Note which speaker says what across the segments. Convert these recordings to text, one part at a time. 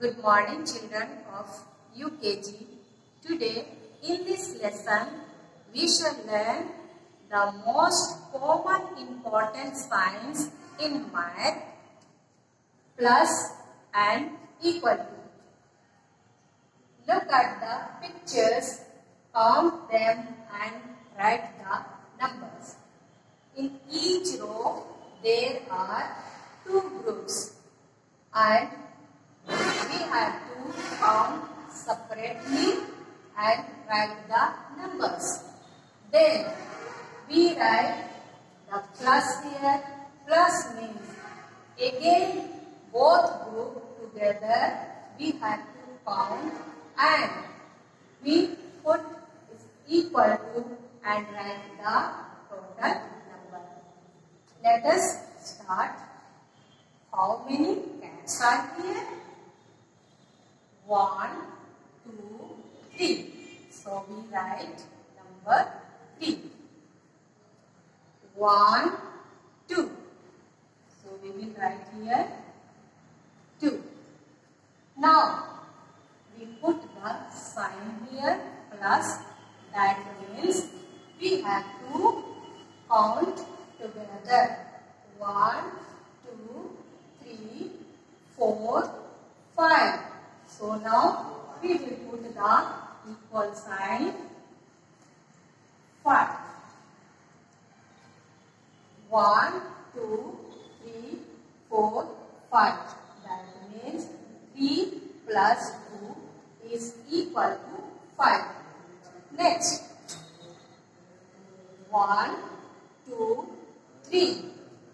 Speaker 1: Good morning children of UKG. Today in this lesson we shall learn the most common important signs in math plus and equal to. Look at the pictures, count them and write the numbers. In each row there are two groups and we have to count separately and write the numbers. Then we write the plus here. Plus means again both group together we have to count and we put is equal to and write the total number. Let us start. How many cats are here? One, two, three. So we write number three. One, two. So we will write here two. Now we put the sign here plus that means we have to count together. One, two, three, four, five. So now we will put the equal sign 5. 1, 2, 3, 4, 5. That means 3 plus 2 is equal to 5. Next, 1, 2, 3.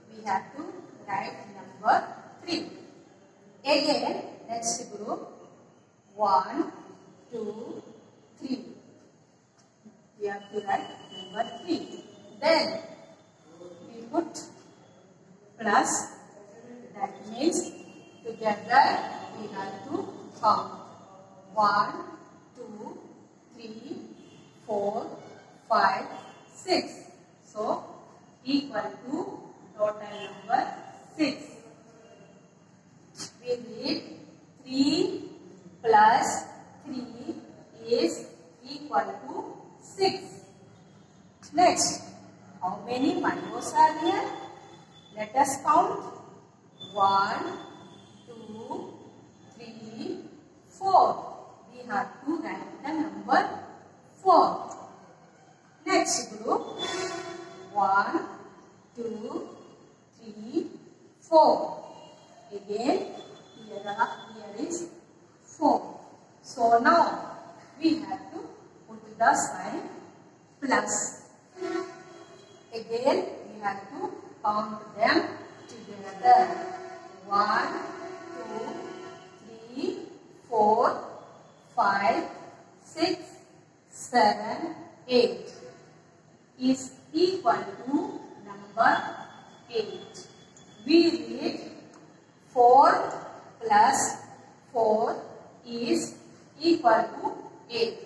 Speaker 1: We have to write number 3. Again, next group, 1, 2, 3. We have to write number 3. Then, we put plus, that means together we have to count. 1, 2, 3, 4, 5, 6. So, equal to total number 6. We read 3 plus 3 is equal to 6. Next, how many mangoes are here? Let us count. 1, 2, 3, 4. We have to write the number 4. Next group. 1, 2, 3, 4. Again, here, here is 4. So now, we have to put the sign plus. Again, we have to count them together. 1, 2, 3, 4, 5, 6, 7, 8 is equal to number 8. We read 4 plus 4 is equal to 8.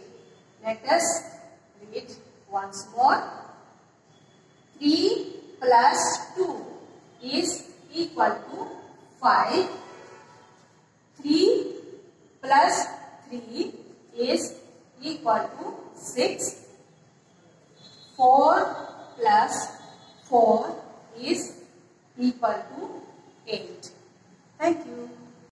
Speaker 1: Let us read once more. 3 plus 2 is equal to 5. 3 plus 3 is equal to 6. 4 plus 4 is equal to 8. Thank you.